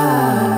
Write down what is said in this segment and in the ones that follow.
Ah.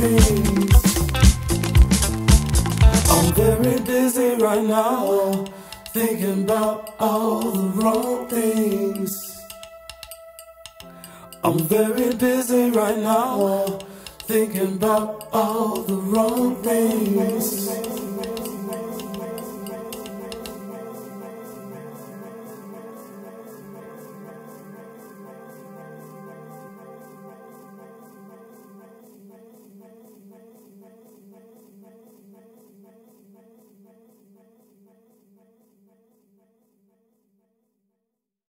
I'm very busy right now, thinking about all the wrong things. I'm very busy right now, thinking about all the wrong things.